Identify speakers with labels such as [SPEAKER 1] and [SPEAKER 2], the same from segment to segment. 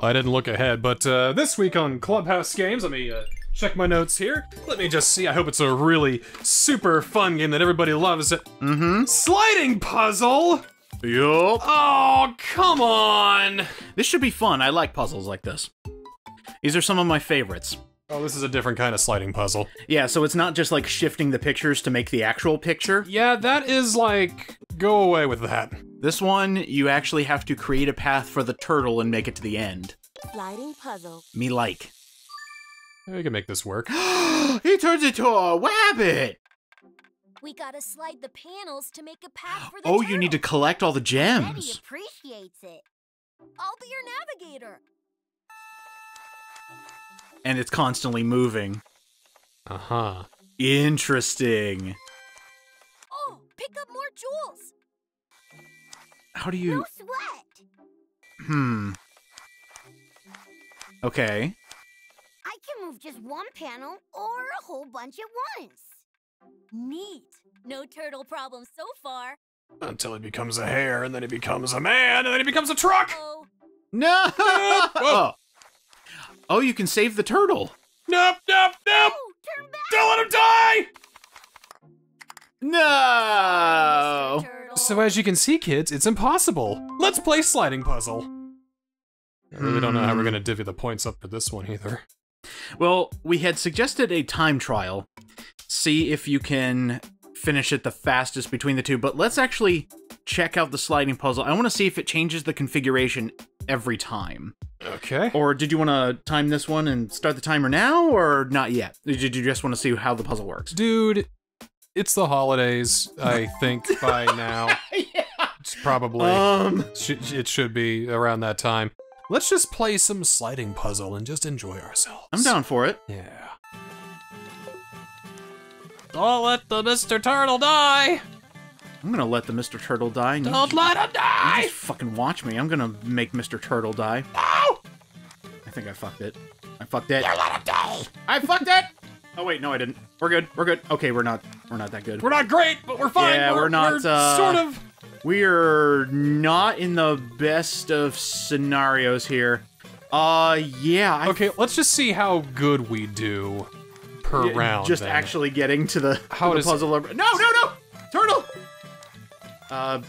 [SPEAKER 1] I didn't look ahead, but uh, this week on Clubhouse Games, let me uh, check my notes here. Let me just see. I hope it's a really super fun game that everybody loves.
[SPEAKER 2] Mm-hmm.
[SPEAKER 1] Sliding puzzle.
[SPEAKER 2] Yup.
[SPEAKER 1] Oh, come on.
[SPEAKER 2] This should be fun. I like puzzles like this. These are some of my favorites.
[SPEAKER 1] Oh, this is a different kind of sliding puzzle.
[SPEAKER 2] Yeah, so it's not just like shifting the pictures to make the actual picture.
[SPEAKER 1] Yeah, that is like go away with that.
[SPEAKER 2] This one, you actually have to create a path for the turtle and make it to the end.
[SPEAKER 3] Sliding puzzle.
[SPEAKER 2] Me like.
[SPEAKER 1] We can make this work.
[SPEAKER 2] he turns into a wabbit!
[SPEAKER 3] We gotta slide the panels to make a path for the
[SPEAKER 2] Oh, you need to collect all the
[SPEAKER 3] Betty
[SPEAKER 2] gems.
[SPEAKER 3] appreciates it. I'll be your navigator.
[SPEAKER 2] And it's constantly moving.
[SPEAKER 1] Uh huh.
[SPEAKER 2] Interesting.
[SPEAKER 3] Oh, pick up more jewels.
[SPEAKER 2] How do
[SPEAKER 3] No
[SPEAKER 2] you...
[SPEAKER 3] sweat.
[SPEAKER 2] Hmm. Okay.
[SPEAKER 3] I can move just one panel or a whole bunch at once. Neat. No turtle problem so far.
[SPEAKER 1] Until he becomes a hare, and then he becomes a man, and then he becomes a truck.
[SPEAKER 3] Oh,
[SPEAKER 2] No!
[SPEAKER 1] Whoa.
[SPEAKER 2] oh, you can save the turtle.
[SPEAKER 1] Nope, nope, nope.
[SPEAKER 3] oh, turn back.
[SPEAKER 1] Don't let him die.
[SPEAKER 2] No!
[SPEAKER 1] So as you can see, kids, it's impossible. Let's play sliding puzzle. I really don't know how we're
[SPEAKER 2] Hmm.
[SPEAKER 1] gonna divvy the points up for this one either.
[SPEAKER 2] Well, we had suggested a time trial. See if you can finish it the fastest between the two, but let's actually check out the sliding puzzle. I want to see if it changes the configuration every time.
[SPEAKER 1] Okay.
[SPEAKER 2] Or did you want to time this one and start the timer now, or not yet? Did you just want to see how the puzzle works?
[SPEAKER 1] Dude, it's the holidays, I think, by now.
[SPEAKER 2] yeah.
[SPEAKER 1] It's probably.
[SPEAKER 2] Um.
[SPEAKER 1] it should be around that time. Let's just play some sliding puzzle and just enjoy ourselves.
[SPEAKER 2] I'm down for it.
[SPEAKER 1] Yeah. Don't let the Mr. Turtle die!
[SPEAKER 2] I'm gonna let the Mr. Turtle die.
[SPEAKER 1] Don't
[SPEAKER 2] ju-
[SPEAKER 1] let him
[SPEAKER 2] you
[SPEAKER 1] die!
[SPEAKER 2] just fucking watch me. I'm gonna make Mr. Turtle die.
[SPEAKER 1] No!
[SPEAKER 2] I think I fucked it. I fucked it.
[SPEAKER 1] You let him die!
[SPEAKER 2] I fucked it. Oh wait, no, I didn't. We're good. We're good. Okay, we're not. We're not that good.
[SPEAKER 1] We're not great, but we're fine.
[SPEAKER 2] Yeah, we're not, uh,
[SPEAKER 1] sort of.
[SPEAKER 2] We're not in the best of scenarios here. Uh, yeah. I
[SPEAKER 1] Okay, let's just see how good we do per
[SPEAKER 2] yeah,
[SPEAKER 1] round.
[SPEAKER 2] Just
[SPEAKER 1] then.
[SPEAKER 2] actually getting to the,
[SPEAKER 1] How
[SPEAKER 2] to the puzzle. over- No, no, no! Turtle! Uh,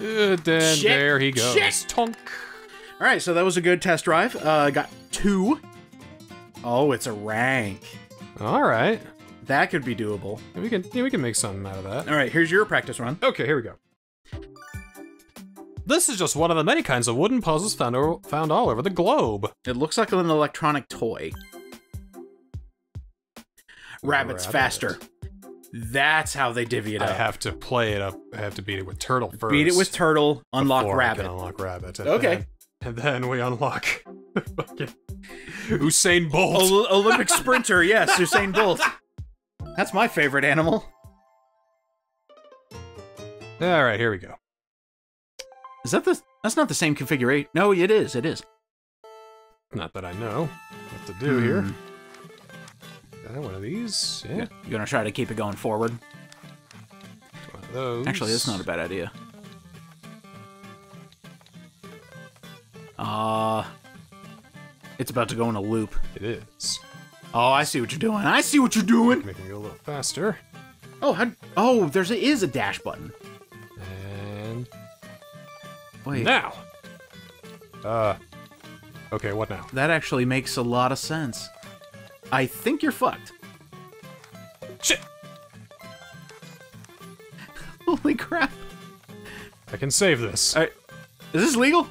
[SPEAKER 1] Uh, then
[SPEAKER 2] Shit.
[SPEAKER 1] there he goes.
[SPEAKER 2] Shit.
[SPEAKER 1] Tonk.
[SPEAKER 2] all right. So that was a good test drive. Uh, got two. Oh, it's a rank.
[SPEAKER 1] All right.
[SPEAKER 2] That could be doable.
[SPEAKER 1] We can yeah, we can make something out of that.
[SPEAKER 2] All right, here's your practice run.
[SPEAKER 1] Okay, here we go. This is just one of the many kinds of wooden puzzles found, o- found all over the globe.
[SPEAKER 2] It looks like an electronic toy. Rabbits
[SPEAKER 1] Rabbit.
[SPEAKER 2] faster. That's how they divvy it up.
[SPEAKER 1] I have to play it up. I have to beat it with turtle first.
[SPEAKER 2] Beat it with turtle, unlock
[SPEAKER 1] before I can
[SPEAKER 2] rabbit.
[SPEAKER 1] unlock rabbit. And
[SPEAKER 2] Okay.
[SPEAKER 1] Then, and then we unlock Usain Bolt.
[SPEAKER 2] Ol- Olympic sprinter, yes, Usain Bolt. That's my favorite animal.
[SPEAKER 1] All right, here we go.
[SPEAKER 2] Is that the? That's not the same configuration. No, it is. It is.
[SPEAKER 1] Not that I know what to do here.
[SPEAKER 2] Hmm.
[SPEAKER 1] Uh, one of these. Yeah.
[SPEAKER 2] You're gonna try to keep it going forward.
[SPEAKER 1] One of those.
[SPEAKER 2] Actually, that's not a bad idea. Uh, it's about to go in a loop.
[SPEAKER 1] It is.
[SPEAKER 2] Oh, I see what you're doing. I see what you're doing.
[SPEAKER 1] Making it go a little faster.
[SPEAKER 2] Oh, how, oh, there's a, is a dash button.
[SPEAKER 1] And
[SPEAKER 2] Wait,
[SPEAKER 1] now. Uh. Okay, what now?
[SPEAKER 2] that actually makes a lot of sense. I think you're fucked.
[SPEAKER 1] Shit!
[SPEAKER 2] Holy crap!
[SPEAKER 1] I can save this.
[SPEAKER 2] Right, is this legal?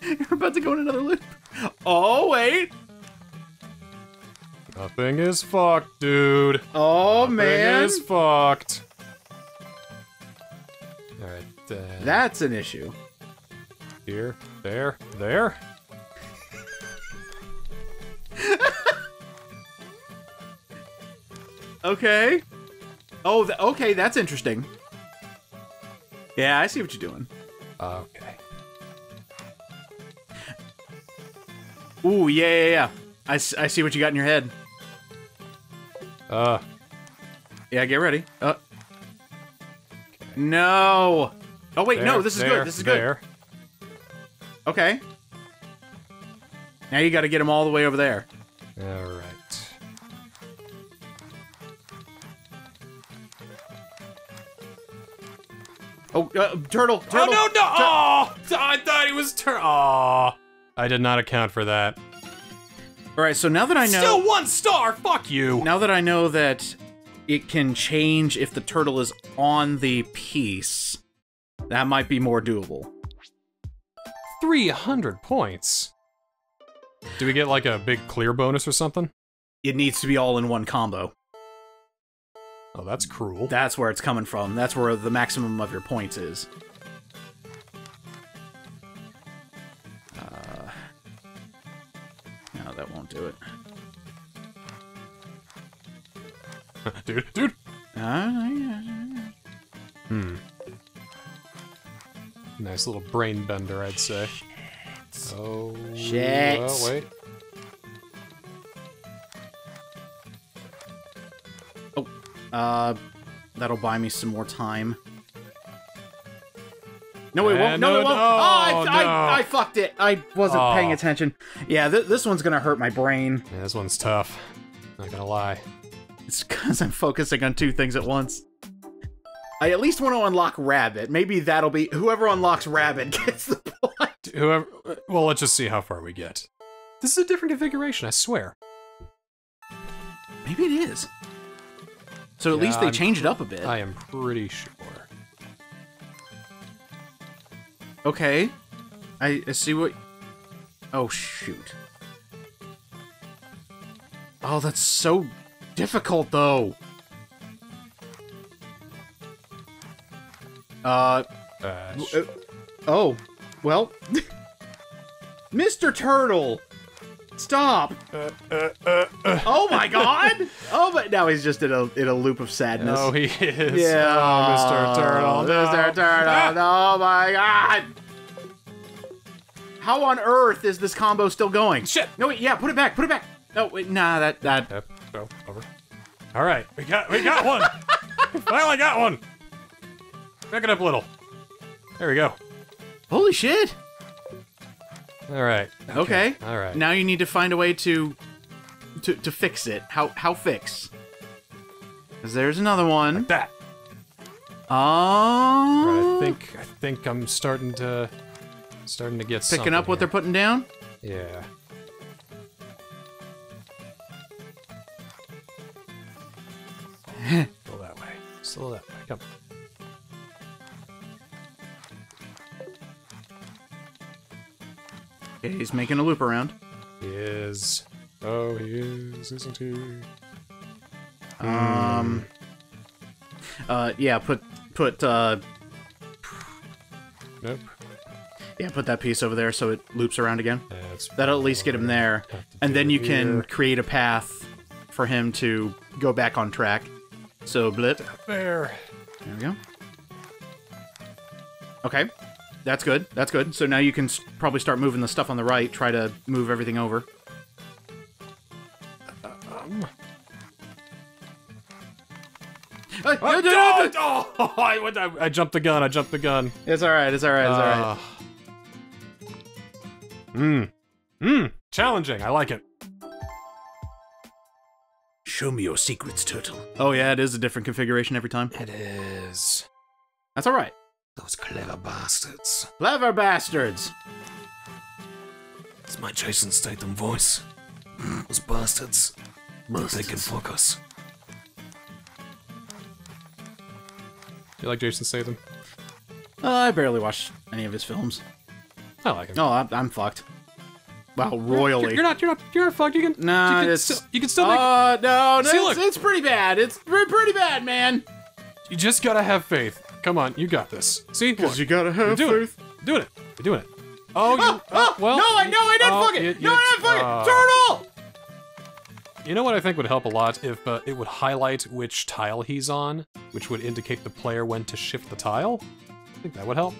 [SPEAKER 2] You're about to go in another loop. Oh wait!
[SPEAKER 1] Nothing is fucked, dude.
[SPEAKER 2] Oh
[SPEAKER 1] Nothing
[SPEAKER 2] man!
[SPEAKER 1] is fucked. Alright, then.
[SPEAKER 2] That's an issue.
[SPEAKER 1] Here, there, there.
[SPEAKER 2] Okay. Oh, th- okay, that's interesting. Yeah, I see what you're doing.
[SPEAKER 1] Okay.
[SPEAKER 2] Ooh, yeah, yeah, yeah. I, s- I see what you got in your head.
[SPEAKER 1] Uh,
[SPEAKER 2] Yeah, get ready. Uh. No! Oh wait, no, this is
[SPEAKER 1] there,
[SPEAKER 2] good. This is good. Okay. Now you got to get him all the way over there.
[SPEAKER 1] All right.
[SPEAKER 2] Oh, uh, turtle, turtle.
[SPEAKER 1] Oh no, no! Oh, I thought he was tur. Oh, I did not account for that.
[SPEAKER 2] All right, so now that I know,
[SPEAKER 1] Still one star. Fuck you.
[SPEAKER 2] now that I know that it can change if the turtle is on the piece, that might be more doable.
[SPEAKER 1] Three hundred points. Do we get like a big clear bonus or something?
[SPEAKER 2] It needs to be all in one combo.
[SPEAKER 1] Oh, that's cruel.
[SPEAKER 2] That's where it's coming from. That's where the maximum of your points is. Won't do it.
[SPEAKER 1] dude, dude.
[SPEAKER 2] Uh, yeah.
[SPEAKER 1] Hmm. Nice little brain bender, I'd say. Oh.
[SPEAKER 2] Shit.
[SPEAKER 1] Well, wait.
[SPEAKER 2] Oh, Uh, that'll buy me some more time. No, it won't. No,
[SPEAKER 1] no,
[SPEAKER 2] it won't.
[SPEAKER 1] no,
[SPEAKER 2] oh, I,
[SPEAKER 1] no.
[SPEAKER 2] I, I fucked it. I wasn't
[SPEAKER 1] Oh.
[SPEAKER 2] paying attention. Yeah, th this one's gonna hurt my brain.
[SPEAKER 1] Yeah, this one's tough. Not gonna lie.
[SPEAKER 2] It's because I'm focusing on two things at once. I at least want to unlock Rabbit. Maybe that'll be whoever unlocks Rabbit gets the point.
[SPEAKER 1] Whoever. Uh, well, let's just see how far we get. This is a different configuration, I swear.
[SPEAKER 2] Maybe it is. So at
[SPEAKER 1] Yeah,
[SPEAKER 2] least they
[SPEAKER 1] I'm
[SPEAKER 2] changed it up a bit.
[SPEAKER 1] I am pretty sure.
[SPEAKER 2] Okay. I, I see what. Oh, shoot. Oh, that's so difficult, though. Uh,
[SPEAKER 1] Uh,
[SPEAKER 2] uh, oh, well. Mr. Turtle! Stop!
[SPEAKER 1] uh, uh, uh, uh.
[SPEAKER 2] Oh my god! Oh, but now he's just in a in a loop of sadness.
[SPEAKER 1] Oh, he is.
[SPEAKER 2] yeah,
[SPEAKER 1] Oh, Mr. Turtle. no.
[SPEAKER 2] Mr. Turtle.
[SPEAKER 1] Ah!
[SPEAKER 2] Oh my god! How on earth is this combo still going?
[SPEAKER 1] Shit.
[SPEAKER 2] No, wait, yeah, put it back, put it back. No, wait, nah, that that.
[SPEAKER 1] Yep. Go over. All right, we got we got one. Finally got one. Back it up a little. There we go.
[SPEAKER 2] Holy shit!
[SPEAKER 1] All right.
[SPEAKER 2] Okay.
[SPEAKER 1] All right.
[SPEAKER 2] Now you need to find a way to to to fix it. How how fix? Because there's another one.
[SPEAKER 1] that.
[SPEAKER 2] Oh.
[SPEAKER 1] Right, I think I think I'm starting to starting to get
[SPEAKER 2] picking up what they're putting down.
[SPEAKER 1] Yeah. Still that way. Still that way. Come.
[SPEAKER 2] He's making a loop around.
[SPEAKER 1] He is. Oh, he is, isn't he?
[SPEAKER 2] Um. Uh, yeah, put put uh,
[SPEAKER 1] Nope.
[SPEAKER 2] yeah, put that piece over there so it loops around again.
[SPEAKER 1] That's
[SPEAKER 2] That'll at least get him there, and then you can
[SPEAKER 1] here.
[SPEAKER 2] create a path for him to go back on track. So blip.
[SPEAKER 1] there.
[SPEAKER 2] There we go. Okay, that's good. That's good. So now you can probably start moving the stuff on the right. Try to move everything over.
[SPEAKER 1] Um.
[SPEAKER 2] Hey,
[SPEAKER 1] Oh,
[SPEAKER 2] no, no, no, no.
[SPEAKER 1] I, went- I, I jumped the gun. I jumped the gun.
[SPEAKER 2] It's all right. It's all right. It's all right.
[SPEAKER 1] Mmm. Mmm. Challenging. I like it.
[SPEAKER 2] Show me your secrets, turtle. Oh yeah, it is a different configuration every time.
[SPEAKER 1] It is.
[SPEAKER 2] That's all right.
[SPEAKER 1] Those clever bastards.
[SPEAKER 2] Clever bastards.
[SPEAKER 1] It's my Jason Statham voice. Those bastards. They can fuck us. You like Jason Statham?
[SPEAKER 2] Uh, I barely watched any of his films.
[SPEAKER 1] I like him.
[SPEAKER 2] No, I'm, I'm fucked. Wow, royally.
[SPEAKER 1] You're, you're not. You're not. You're not fucked. You can.
[SPEAKER 2] Nah,
[SPEAKER 1] you can
[SPEAKER 2] it's-
[SPEAKER 1] Still, you can still make.
[SPEAKER 2] Uh, no, no
[SPEAKER 1] See,
[SPEAKER 2] it's,
[SPEAKER 1] look.
[SPEAKER 2] it's pretty bad. It's pretty bad, man.
[SPEAKER 1] you just gotta have faith. Come on, you got this. See, look,
[SPEAKER 2] gotta
[SPEAKER 1] you're
[SPEAKER 2] have
[SPEAKER 1] doing it. You're doing it. You're doing it. Oh, you.
[SPEAKER 2] Oh, oh,
[SPEAKER 1] well.
[SPEAKER 2] no, I no, I didn't
[SPEAKER 1] oh,
[SPEAKER 2] fuck it.
[SPEAKER 1] you-
[SPEAKER 2] no, I didn't fuck
[SPEAKER 1] uh,
[SPEAKER 2] it. Turtle.
[SPEAKER 1] You know what I think would help a lot if uh, it would highlight which tile he's on, which would indicate the player when to shift the tile. I think that would help.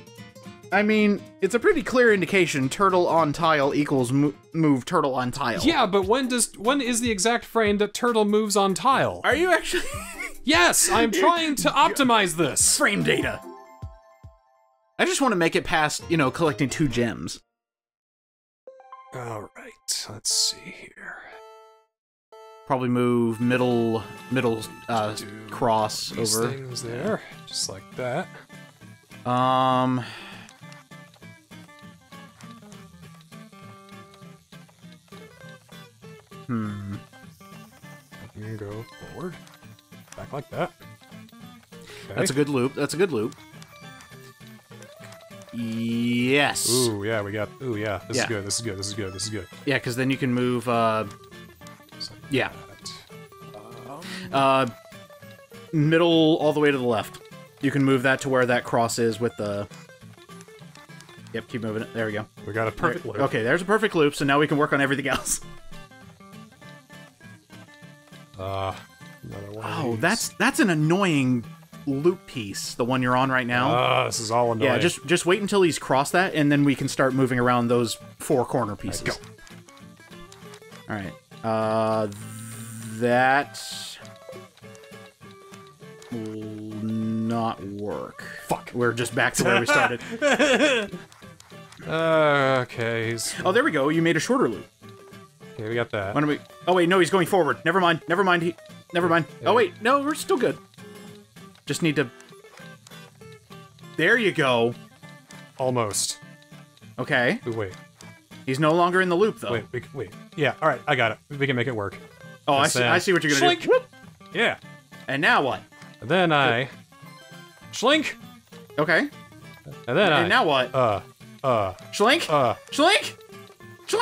[SPEAKER 2] I mean, it's a pretty clear indication. Turtle on tile equals mo- move turtle on tile.
[SPEAKER 1] Yeah, but when does when is the exact frame that turtle moves on tile?
[SPEAKER 2] Are you actually
[SPEAKER 1] Yes, I'm trying to optimize this.
[SPEAKER 2] frame data? I just want to make it past, you know, collecting two gems.
[SPEAKER 1] All right, let's see here.
[SPEAKER 2] Probably move middle, middle uh,
[SPEAKER 1] Do
[SPEAKER 2] cross
[SPEAKER 1] These
[SPEAKER 2] over.
[SPEAKER 1] things there, just like that.
[SPEAKER 2] Um, hmm.
[SPEAKER 1] You can go forward, back like that.
[SPEAKER 2] That's a good loop. That's a good loop. Yes.
[SPEAKER 1] Ooh, yeah, we got. Ooh, yeah, this
[SPEAKER 2] Yeah.
[SPEAKER 1] is good. This is good. This is good. This is good.
[SPEAKER 2] Yeah, because then you can move. Uh,
[SPEAKER 1] like
[SPEAKER 2] Yeah.
[SPEAKER 1] Um,
[SPEAKER 2] uh, middle all the way to the left. You can move that to where that cross is with the. Yep, keep moving it. There we go.
[SPEAKER 1] we got a perfect
[SPEAKER 2] There-
[SPEAKER 1] loop.
[SPEAKER 2] Okay, there's a perfect loop. So now we can work on everything else.
[SPEAKER 1] Uh, another one. of
[SPEAKER 2] Oh, that's that's an annoying loop piece. The one you're on right now.
[SPEAKER 1] Ah, this is all annoying.
[SPEAKER 2] yeah, just just wait until he's crossed that, and then we can start moving around those four corner pieces.
[SPEAKER 1] go.
[SPEAKER 2] All right. Uh, that will not work.
[SPEAKER 1] Fuck.
[SPEAKER 2] We're just back to where we started.
[SPEAKER 1] Uh, okay, he's,
[SPEAKER 2] oh, there we go. You made a shorter loop.
[SPEAKER 1] okay, we got that.
[SPEAKER 2] Why don't we? Oh wait, no, he's going forward. Never mind. Never mind. He. Never mind.
[SPEAKER 1] Yeah.
[SPEAKER 2] Oh wait, no, we're still good. Just need to. There you go.
[SPEAKER 1] Almost.
[SPEAKER 2] Okay.
[SPEAKER 1] Ooh, wait,
[SPEAKER 2] He's no longer in the loop though.
[SPEAKER 1] wait, we, wait. Yeah, all right, I got it. We can make it work.
[SPEAKER 2] oh, I see.
[SPEAKER 1] uh,
[SPEAKER 2] I see what you're gonna
[SPEAKER 1] Schlink.
[SPEAKER 2] do. Whoop.
[SPEAKER 1] Yeah.
[SPEAKER 2] And now what?
[SPEAKER 1] And then I schlink,
[SPEAKER 2] Okay.
[SPEAKER 1] and then I
[SPEAKER 2] And now what?
[SPEAKER 1] uh uh
[SPEAKER 2] Schlink?
[SPEAKER 1] uh.
[SPEAKER 2] Schlink?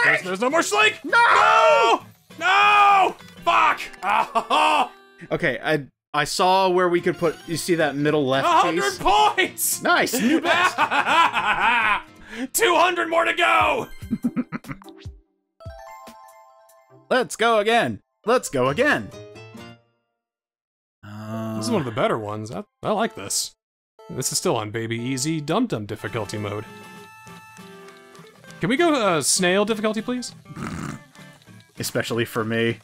[SPEAKER 1] There's, there's no more schlink.
[SPEAKER 2] No!
[SPEAKER 1] No! No! Fuck!
[SPEAKER 2] Okay, I I saw where we could put. You see that middle
[SPEAKER 1] A
[SPEAKER 2] left
[SPEAKER 1] hundred
[SPEAKER 2] piece?
[SPEAKER 1] points.
[SPEAKER 2] Nice. New best.
[SPEAKER 1] Two hundred more to go.
[SPEAKER 2] Let's go again. Let's go again. Uh,
[SPEAKER 1] This is one of the better ones. I, I like this. This is still on Baby Easy Dum Dum difficulty mode. Can we go uh, snail difficulty, please?
[SPEAKER 2] especially for me.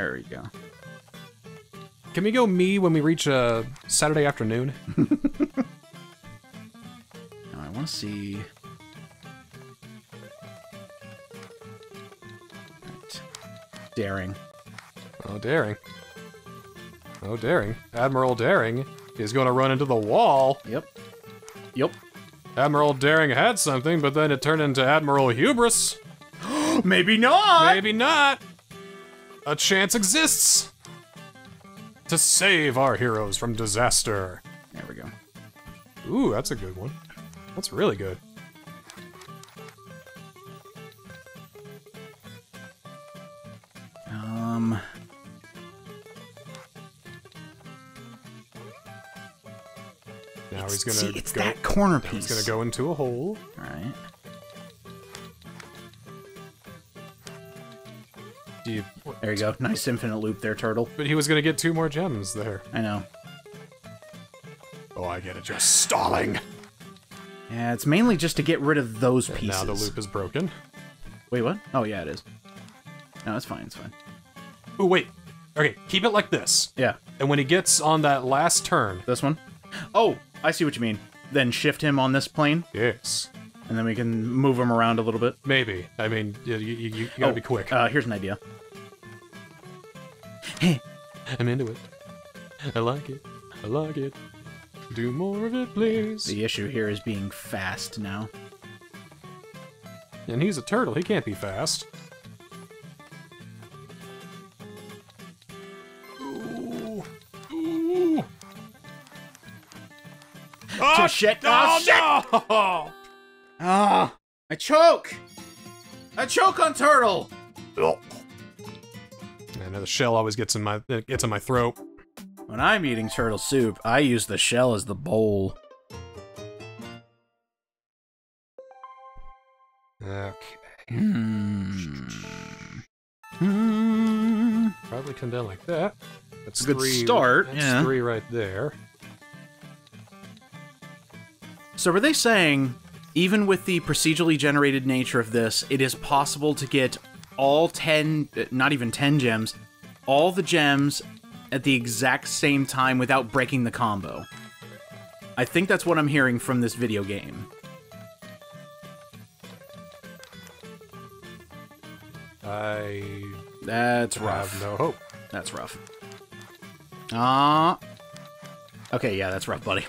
[SPEAKER 2] There we go.
[SPEAKER 1] Can we go me when we reach uh, Saturday afternoon?
[SPEAKER 2] Now I want to see. Right. Daring.
[SPEAKER 1] Oh, daring. Oh, daring. Admiral Daring is going to run into the wall.
[SPEAKER 2] Yep. Yep.
[SPEAKER 1] Admiral Daring had something, but then it turned into Admiral Hubris.
[SPEAKER 2] Maybe not.
[SPEAKER 1] Maybe not. A chance exists to save our heroes from disaster.
[SPEAKER 2] There we go.
[SPEAKER 1] Ooh, that's a good one. That's really good.
[SPEAKER 2] Um.
[SPEAKER 1] Now he's gonna
[SPEAKER 2] see, it's
[SPEAKER 1] go.
[SPEAKER 2] that corner piece.
[SPEAKER 1] He's gonna go into a hole.
[SPEAKER 2] All right. There you go. Nice infinite loop there, turtle.
[SPEAKER 1] but he was gonna get two more gems there.
[SPEAKER 2] I know.
[SPEAKER 1] Oh, I get it. You're stalling.
[SPEAKER 2] Yeah, it's mainly just to get rid of those
[SPEAKER 1] And
[SPEAKER 2] pieces.
[SPEAKER 1] now the loop is broken.
[SPEAKER 2] Wait, what? Oh, yeah, it is. No, it's fine. It's fine.
[SPEAKER 1] Ooh, wait. Okay, keep it like this.
[SPEAKER 2] Yeah,
[SPEAKER 1] And when he gets on that last turn,
[SPEAKER 2] this one. Oh, I see what you mean. Then shift him on this plane,
[SPEAKER 1] yes,
[SPEAKER 2] and then we can move him around a little bit.
[SPEAKER 1] maybe. I mean, you, you, you, you gotta
[SPEAKER 2] Oh,
[SPEAKER 1] be quick.
[SPEAKER 2] Uh, here's an idea.
[SPEAKER 1] I'm into it. I like it. I like it. Do more of it, please.
[SPEAKER 2] The issue here is being fast now.
[SPEAKER 1] And he's a turtle. He can't be fast. Ooh. Ooh. Oh,
[SPEAKER 2] shit.
[SPEAKER 1] Oh,
[SPEAKER 2] Oh, shit.
[SPEAKER 1] no!
[SPEAKER 2] Ah, I choke. I choke on turtle.
[SPEAKER 1] And the shell always gets in my it gets in my throat.
[SPEAKER 2] When I'm eating turtle soup, I use the shell as the bowl.
[SPEAKER 1] Okay.
[SPEAKER 2] Hmm. Hmm.
[SPEAKER 1] Probably come down like that. That's
[SPEAKER 2] a good
[SPEAKER 1] three,
[SPEAKER 2] start,
[SPEAKER 1] That's
[SPEAKER 2] yeah.
[SPEAKER 1] three right there.
[SPEAKER 2] So were they saying, even with the procedurally generated nature of this, it is possible to get all 10, uh, not even 10 gems, all the gems at the exact same time without breaking the combo. I think that's what I'm hearing from this video game.
[SPEAKER 1] I
[SPEAKER 2] That's rough.
[SPEAKER 1] have no hope.
[SPEAKER 2] That's rough. Ah. okay, yeah, that's rough, buddy.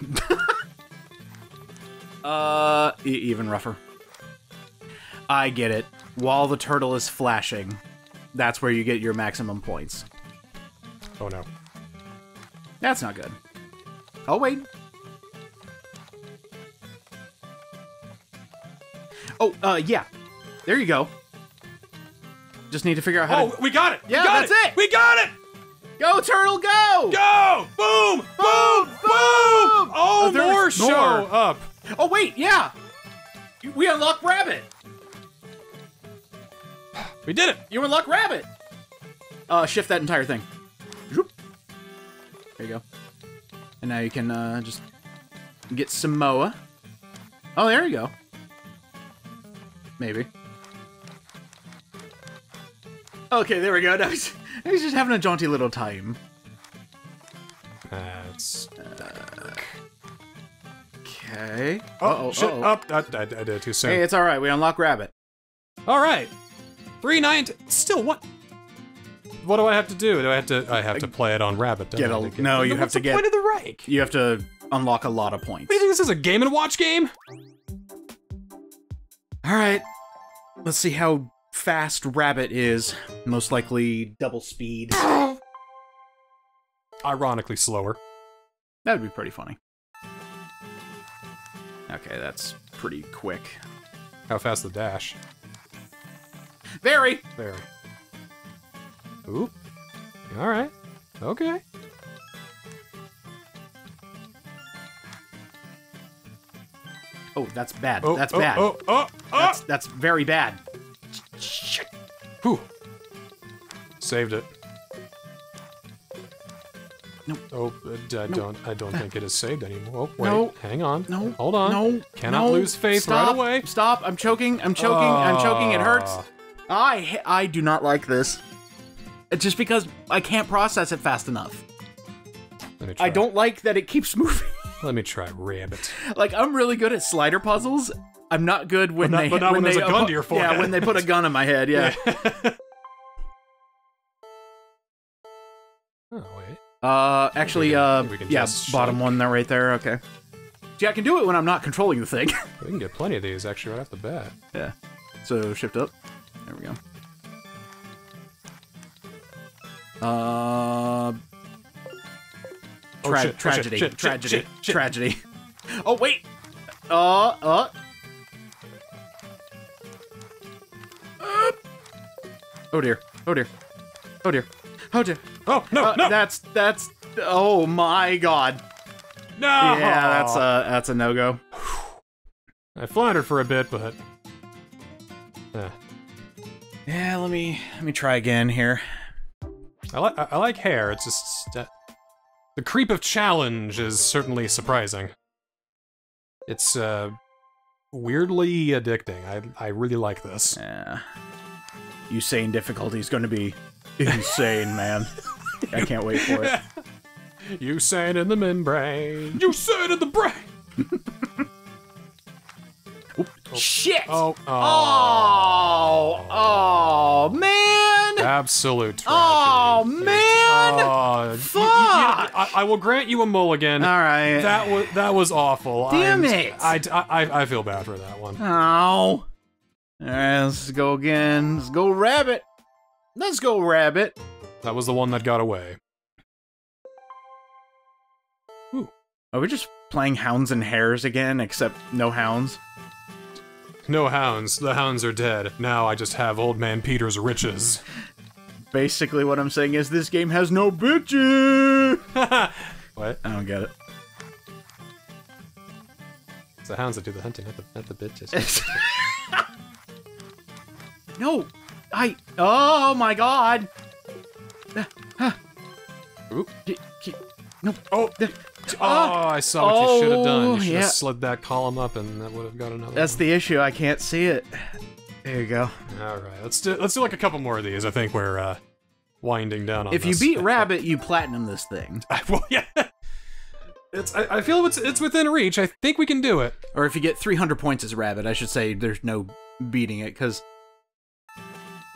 [SPEAKER 2] uh, e- even rougher. I get it. While the turtle is flashing, that's where you get your maximum points.
[SPEAKER 1] Oh no.
[SPEAKER 2] That's not good. Oh, wait. Oh, uh, yeah. There you go. Just need to figure out how
[SPEAKER 1] Oh, we got it!
[SPEAKER 2] Yeah,
[SPEAKER 1] we got
[SPEAKER 2] that's
[SPEAKER 1] it!
[SPEAKER 2] it!
[SPEAKER 1] We got it!
[SPEAKER 2] Go, turtle, go!
[SPEAKER 1] Go! Boom! Boom! Boom!
[SPEAKER 2] boom!
[SPEAKER 1] Oh,
[SPEAKER 2] Oh,
[SPEAKER 1] more
[SPEAKER 2] more.
[SPEAKER 1] show up.
[SPEAKER 2] Oh, wait, yeah! We unlock Rabbit!
[SPEAKER 1] We did it.
[SPEAKER 2] You unlock Rabbit! Uh, shift that entire thing. There you go. And now you can, uh, just get Samoa. Oh, there you go. Maybe. Okay, there we go. Now he's, now he's just having a jaunty little time.
[SPEAKER 1] That's.
[SPEAKER 2] Okay.
[SPEAKER 1] Oh,
[SPEAKER 2] Uh-oh,
[SPEAKER 1] shit!
[SPEAKER 2] uh-oh.
[SPEAKER 1] Up! I, I, I did it too soon.
[SPEAKER 2] Hey, it's alright. We unlock Rabbit.
[SPEAKER 1] All right. Three nine. Still, what? What do I have to do? Do I have to? I have to uh, play it on Rabbit. don't
[SPEAKER 2] Get
[SPEAKER 1] I,
[SPEAKER 2] a-
[SPEAKER 1] to
[SPEAKER 2] no, you have to
[SPEAKER 1] the
[SPEAKER 2] get-
[SPEAKER 1] point of the rank.
[SPEAKER 2] You have to unlock a lot of points.
[SPEAKER 1] What do you think this is a Game and Watch game?
[SPEAKER 2] Alright. Let's see how fast Rabbit is. Most likely double speed.
[SPEAKER 1] Ironically slower.
[SPEAKER 2] That'd be pretty funny. Okay, that's pretty quick.
[SPEAKER 1] How fast the dash?
[SPEAKER 2] Very!
[SPEAKER 1] Very. Oop. All right. Okay.
[SPEAKER 2] Oh, that's bad.
[SPEAKER 1] Oh,
[SPEAKER 2] that's
[SPEAKER 1] oh,
[SPEAKER 2] bad.
[SPEAKER 1] Oh, oh, oh.
[SPEAKER 2] That's that's very bad.
[SPEAKER 1] Whew. Saved it.
[SPEAKER 2] Nope.
[SPEAKER 1] Oh, uh, I don't. I don't think it is saved anymore. Oh, wait.
[SPEAKER 2] No.
[SPEAKER 1] Hang on.
[SPEAKER 2] No.
[SPEAKER 1] Hold on.
[SPEAKER 2] No.
[SPEAKER 1] Cannot
[SPEAKER 2] no,
[SPEAKER 1] lose faith
[SPEAKER 2] stop,
[SPEAKER 1] right away.
[SPEAKER 2] Stop. I'm choking. I'm choking. I'm choking. It hurts. I I do not like this. Just because I can't process it fast enough.
[SPEAKER 1] Let me try.
[SPEAKER 2] I don't like that it keeps moving.
[SPEAKER 1] Let me try Rabbit.
[SPEAKER 2] like I'm really good at slider puzzles. I'm not good when
[SPEAKER 1] But not-
[SPEAKER 2] they
[SPEAKER 1] but not when
[SPEAKER 2] they
[SPEAKER 1] there's a gun
[SPEAKER 2] pu-
[SPEAKER 1] to your forehead.
[SPEAKER 2] Yeah, when they put a gun in my head. Yeah.
[SPEAKER 1] oh wait.
[SPEAKER 2] Uh, actually,
[SPEAKER 1] can-
[SPEAKER 2] uh,
[SPEAKER 1] we can
[SPEAKER 2] yeah,
[SPEAKER 1] just
[SPEAKER 2] bottom
[SPEAKER 1] shake.
[SPEAKER 2] one there, right there. Okay. See, I can do it when I'm not controlling the thing.
[SPEAKER 1] We can get plenty of these actually right off the bat.
[SPEAKER 2] yeah. So shift up. There we go. Uh,
[SPEAKER 1] Oh,
[SPEAKER 2] tra-
[SPEAKER 1] oh, shit,
[SPEAKER 2] tragedy,
[SPEAKER 1] shit, shit,
[SPEAKER 2] tragedy,
[SPEAKER 1] shit, shit.
[SPEAKER 2] tragedy. Oh wait. Uh, uh. Uh. Oh dear. Oh dear. Oh dear. Oh dear.
[SPEAKER 1] Oh no!
[SPEAKER 2] Uh,
[SPEAKER 1] no!
[SPEAKER 2] That's that's. Oh my god.
[SPEAKER 1] no!
[SPEAKER 2] Yeah, that's a that's a no go.
[SPEAKER 1] I floundered for a bit, but. Eh.
[SPEAKER 2] Yeah, let me let me try again here.
[SPEAKER 1] I like I like hare. It's just uh, the creep of challenge is certainly surprising. It's uh weirdly addicting. I I really like this.
[SPEAKER 2] Yeah. Usain difficulty is going to be insane, man. I can't wait for it.
[SPEAKER 1] you saying in the membrane. You saying in the brain.
[SPEAKER 2] Shit!
[SPEAKER 1] Oh,
[SPEAKER 2] oh, Oh, oh, man!
[SPEAKER 1] Absolute tragedy.
[SPEAKER 2] Oh, uh, man!
[SPEAKER 1] Oh, y- y- y-
[SPEAKER 2] Fuck!
[SPEAKER 1] I, I will grant you a mulligan.
[SPEAKER 2] All right.
[SPEAKER 1] That was that was awful.
[SPEAKER 2] Damn
[SPEAKER 1] I'm-
[SPEAKER 2] it.
[SPEAKER 1] I, I I feel bad for that one.
[SPEAKER 2] Oh. All right, let's go again. Let's go, rabbit. Let's go, rabbit.
[SPEAKER 1] That was the one that got away. Ooh.
[SPEAKER 2] Are we just playing hounds and hares again, except no hounds?
[SPEAKER 1] No hounds. The hounds are dead. Now I just have old man Peter's riches.
[SPEAKER 2] Basically, what I'm saying is this game has no bitches.
[SPEAKER 1] what?
[SPEAKER 2] I don't get it.
[SPEAKER 1] It's the hounds that do the hunting, not the, not the bitches.
[SPEAKER 2] no, I. Oh my god.
[SPEAKER 1] Oop.
[SPEAKER 2] No.
[SPEAKER 1] Oh, oh, I saw what you should have done.
[SPEAKER 2] Oh,
[SPEAKER 1] You should
[SPEAKER 2] yeah.
[SPEAKER 1] have slid that column up, and that would have got another.
[SPEAKER 2] That's the issue. I can't see it. There you go.
[SPEAKER 1] All right, let's do let's do like a couple more of these. I think we're uh, winding down on
[SPEAKER 2] If you beat Rabbit, you platinum this thing.
[SPEAKER 1] well, yeah. It's. I, I feel it's it's within reach. I think we can do it.
[SPEAKER 2] Or if you get 300 points as Rabbit, I should say there's no beating it, because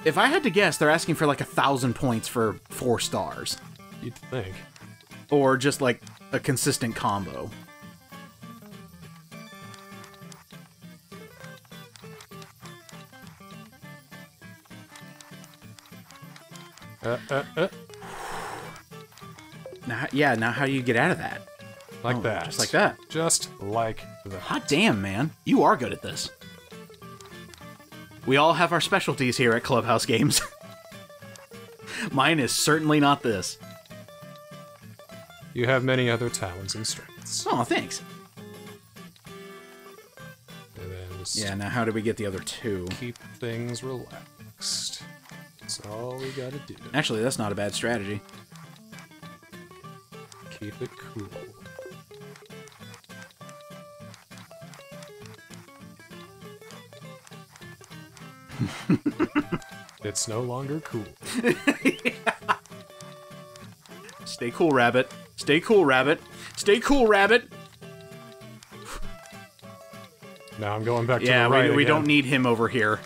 [SPEAKER 2] if I had to guess, they're asking for like a thousand points for four stars.
[SPEAKER 1] You'd think.
[SPEAKER 2] Or just like a consistent combo.
[SPEAKER 1] Uh, uh, uh,
[SPEAKER 2] Now, yeah, now how do you get out of that?
[SPEAKER 1] like
[SPEAKER 2] Oh,
[SPEAKER 1] that.
[SPEAKER 2] Just like that.
[SPEAKER 1] Just like that.
[SPEAKER 2] Hot damn, man. You are good at this. We all have our specialties here at Clubhouse Games. Mine is certainly not this.
[SPEAKER 1] You have many other talents and strengths.
[SPEAKER 2] Oh, thanks. Yeah, now how do we get the other two?
[SPEAKER 1] keep things relaxed. That's all we gotta do.
[SPEAKER 2] Actually, that's not a bad strategy.
[SPEAKER 1] Keep it cool. it's no longer cool.
[SPEAKER 2] Stay cool, Rabbit. Stay cool, Rabbit. Stay cool, Rabbit.
[SPEAKER 1] Now I'm going back to
[SPEAKER 2] Yeah,
[SPEAKER 1] the right
[SPEAKER 2] we, we don't need him over here.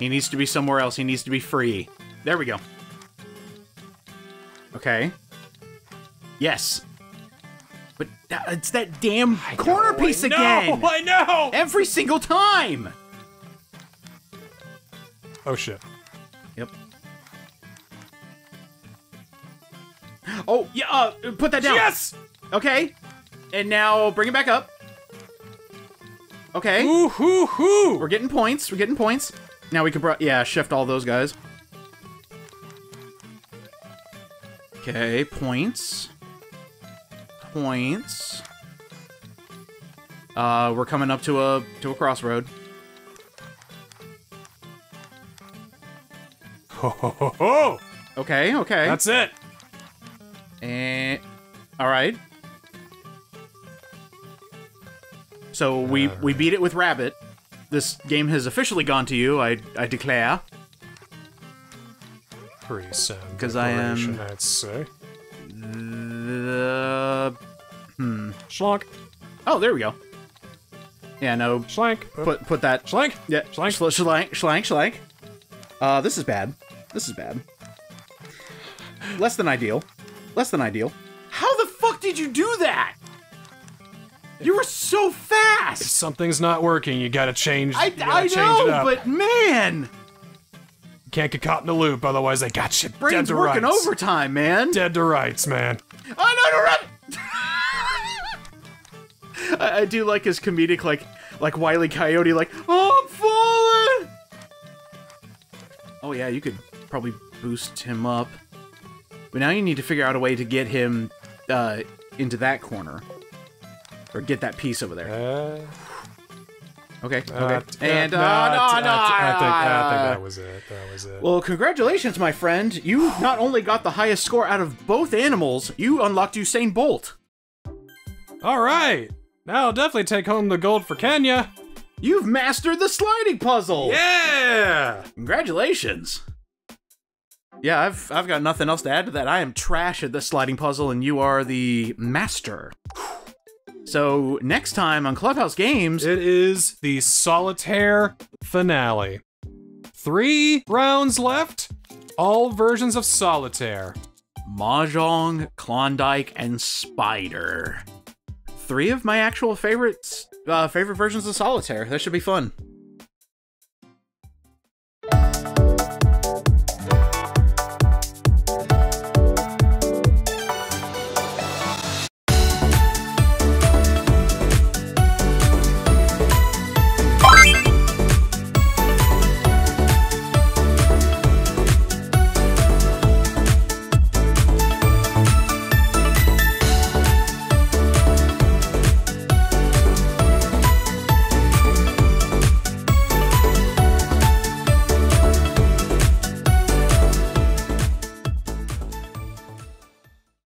[SPEAKER 2] He needs to be somewhere else. He needs to be free. There we go. Okay. Yes. But it's that damn corner
[SPEAKER 1] Oh,
[SPEAKER 2] piece
[SPEAKER 1] I
[SPEAKER 2] again.
[SPEAKER 1] know, I know.
[SPEAKER 2] Every single time.
[SPEAKER 1] Oh shit.
[SPEAKER 2] Yep. Oh, yeah, uh, put that down.
[SPEAKER 1] Yes.
[SPEAKER 2] Okay. And now bring it back up. Okay.
[SPEAKER 1] Ooh hoo hoo.
[SPEAKER 2] We're getting points. We're getting points. Now we can, yeah, shift all those guys. Okay, points. Points. Uh, we're coming up to a to a crossroad.
[SPEAKER 1] Ho ho ho ho.
[SPEAKER 2] Okay, okay.
[SPEAKER 1] That's it.
[SPEAKER 2] And all right. So we we beat it with Rabbit. This game has officially gone to you. I I declare.
[SPEAKER 1] Pretty sound.
[SPEAKER 2] 'Cause I am-
[SPEAKER 1] I'd say.
[SPEAKER 2] The hmm.
[SPEAKER 1] Schlank.
[SPEAKER 2] oh, there we go. Yeah, no.
[SPEAKER 1] Schlank.
[SPEAKER 2] Put put that.
[SPEAKER 1] Schlank.
[SPEAKER 2] Yeah,
[SPEAKER 1] Schlank.
[SPEAKER 2] Schlank. Schlank. Schlank. Schlank. Uh, this is bad. This is bad. Less than ideal. Less than ideal. How the fuck did you do that? You were so fast.
[SPEAKER 1] Something's not working. You gotta change.
[SPEAKER 2] I,
[SPEAKER 1] you gotta
[SPEAKER 2] I
[SPEAKER 1] change
[SPEAKER 2] know,
[SPEAKER 1] it up.
[SPEAKER 2] but man,
[SPEAKER 1] You can't get caught in the loop, otherwise I got you dead
[SPEAKER 2] brain's
[SPEAKER 1] to
[SPEAKER 2] working
[SPEAKER 1] rights.
[SPEAKER 2] overtime, man.
[SPEAKER 1] Dead to rights, man.
[SPEAKER 2] I know, right? I, I do like his comedic, like, like Wiley Coyote, like, oh, I'm falling. Oh yeah, you could probably boost him up, but now you need to figure out a way to get him uh, into that corner, or get that piece over there.
[SPEAKER 1] Uh,
[SPEAKER 2] Okay,
[SPEAKER 1] uh,
[SPEAKER 2] okay, and
[SPEAKER 1] uh,
[SPEAKER 2] uh, no,
[SPEAKER 1] I,
[SPEAKER 2] no,
[SPEAKER 1] I, think, I think
[SPEAKER 2] uh,
[SPEAKER 1] that was it. That was it.
[SPEAKER 2] Well, congratulations, my friend. You not only got the highest score out of both animals, you unlocked Usain Bolt.
[SPEAKER 1] All right. Now I'll definitely take home the gold for Kenya.
[SPEAKER 2] You've mastered the sliding puzzle.
[SPEAKER 1] Yeah.
[SPEAKER 2] Congratulations. Yeah, I've I've got nothing else to add to that. I am trash at this sliding puzzle, and you are the master. So next time on Clubhouse Games,
[SPEAKER 1] It is the solitaire finale. Three rounds left. All versions of solitaire.
[SPEAKER 2] Mahjong, Klondike, and Spider. Three of my actual favorites, uh, favorite versions of Solitaire. That should be fun.